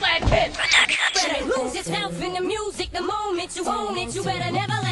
But it. Better lose yourself in the music the moment you own it. You better never let